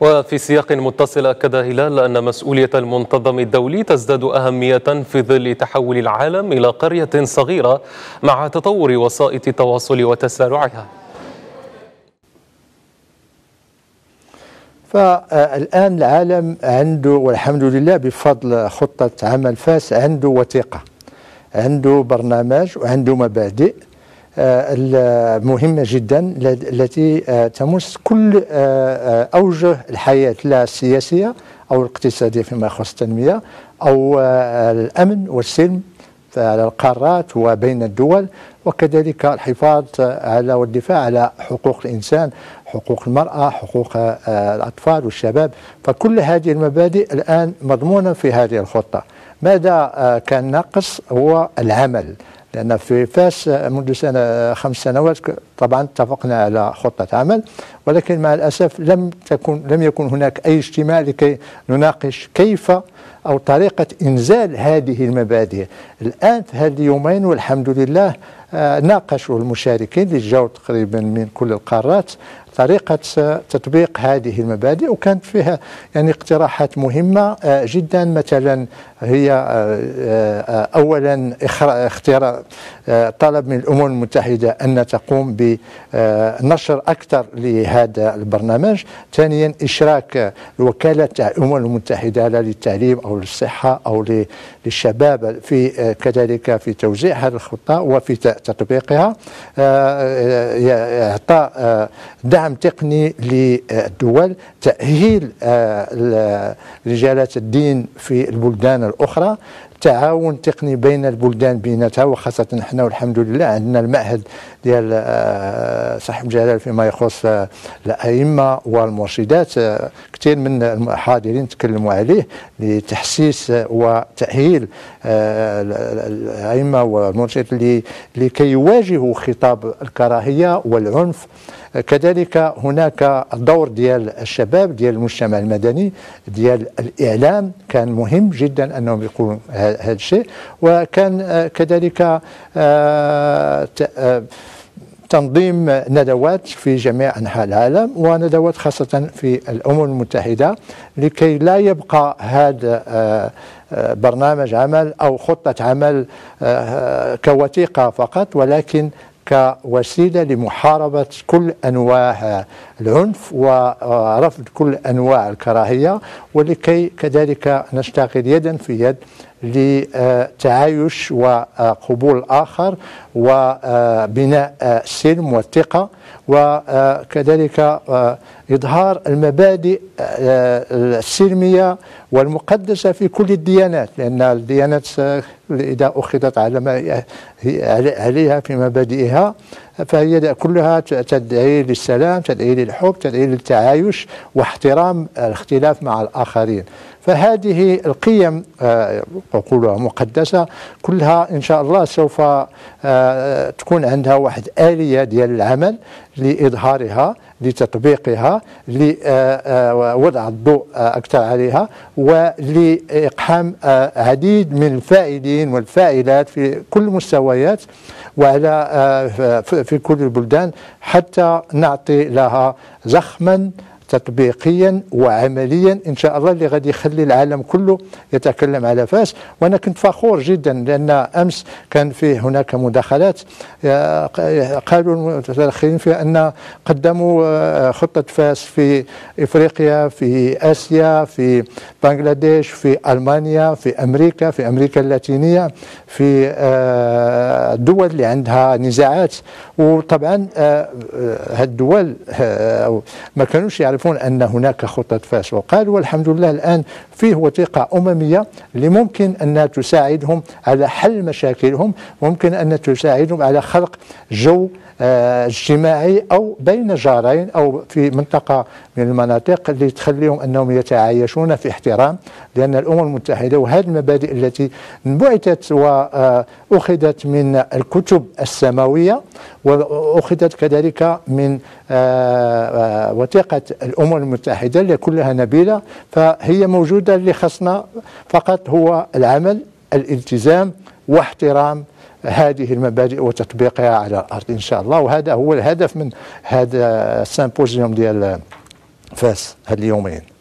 وفي سياق متصل أكد هلال أن مسؤولية المنظم الدولي تزداد أهمية في ظل تحول العالم إلى قرية صغيرة مع تطور وسائط التواصل وتسارعها. فالآن العالم عنده والحمد لله بفضل خطة عمل فاس عنده وثيقة عنده برنامج وعنده مبادئ. آه، مهمة جدا التي آه، تمس كل آه، أوجه الحياة لا السياسية أو الاقتصادية فيما يخص التنمية أو الأمن والسلم على القارات وبين الدول وكذلك الحفاظ على والدفاع على حقوق الإنسان حقوق المرأة حقوق الأطفال والشباب. فكل هذه المبادئ الآن مضمونة في هذه الخطة. ماذا كان ناقص هو العمل. لأن في فاس منذ سنة خمس سنوات طبعا اتفقنا على خطة عمل ولكن مع الأسف لم تكن لم يكن هناك أي اجتماع لكي نناقش كيف أو طريقة إنزال هذه المبادئ. الآن في هذه اليومين والحمد لله آه، ناقشوا المشاركين اللي جاوا تقريبا من كل القارات. طريقة تطبيق هذه المبادئ وكانت فيها يعني اقتراحات مهمة آه، جدا. مثلا هي آه، آه، أولا اختيار طلب من الأمم المتحدة أن تقوم بنشر أكثر لهذا البرنامج. ثانيا إشراك وكالة الأمم المتحدة للتعليم أو للصحة أو للشباب في كذلك في توزيع هذه الخطة وفي تطبيقها. إعطاء دعم تقني للدول تأهيل رجالات الدين في البلدان الأخرى. تعاون تقني بين البلدان بيناتها وخاصة نحن والحمد لله عندنا المعهد ديال آه، صاحب جلال فيما يخص آه، الأئمة والمرشدات. آه، كثير من الحاضرين تكلموا عليه لتحسيس وتأهيل الأئمة والمرشدات لكي يواجهوا خطاب الكراهية والعنف. كذلك هناك دور ديال الشباب ديال المجتمع المدني ديال الإعلام. كان مهم جدا أنهم يقولوا هذا الشيء وكان كذلك آه، آه، تنظيم ندوات في جميع أنحاء العالم وندوات خاصة في الأمم المتحدة لكي لا يبقى هذا آه، برنامج عمل أو خطة عمل كوثيقة فقط ولكن كوسيلة لمحاربة كل أنواع العنف ورفض كل أنواع الكراهية ولكي كذلك نشتغل يدا في يد لتعايش وقبول الآخر وبناء السلم والثقة وكذلك إظهار المبادئ السلمية والمقدسة في كل الديانات لأن الديانات إذا أخذت على ما عليها في مبادئها فهي كلها تدعي للسلام تدعي للحب تدعي للتعايش واحترام الاختلاف مع الآخرين. فهذه القيم أقولها مقدسة كلها إن شاء الله سوف آه، تكون عندها واحد آلية ديال العمل لإظهارها لتطبيقها لوضع الضوء أكثر عليها ولإقحام عديد من الفاعلين والفاعلات في كل المستويات وعلى في كل البلدان حتى نعطي لها زخما تطبيقيا وعمليا. إن شاء الله اللي غادي يخلي العالم كله يتكلم على فاس. وأنا كنت فخور جدا لأن أمس كان في هناك مداخلات. آه، قالوا المتدخلين في أن قدموا آه، خطة فاس في إفريقيا في آسيا في بنغلاديش في ألمانيا في أمريكا في أمريكا اللاتينية في آه، الدول اللي عندها نزاعات. وطبعا هذه الدول ما كانوش يعرفوا يعرفون أن هناك خطة فاس وقالوا والحمد لله الآن فيه وثيقة أممية اللي ممكن أن تساعدهم على حل مشاكلهم ممكن أن تساعدهم على خلق جو آه، اجتماعي أو بين جارين أو في منطقة من المناطق اللي تخليهم أنهم يتعايشون في احترام لأن الأمم المتحدة وهذه المبادئ التي انبعثت وأخذت من الكتب السماوية وأخذت كذلك من آه، آه، وثيقة الأمم المتحدة اللي كلها نبيلة فهي موجودة اللي خصنا فقط هو العمل الالتزام واحترام هذه المبادئ وتطبيقها على الأرض إن شاء الله. وهذا هو الهدف من هذا السيمبوزيوم ديال فاس هاليومين